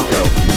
look out.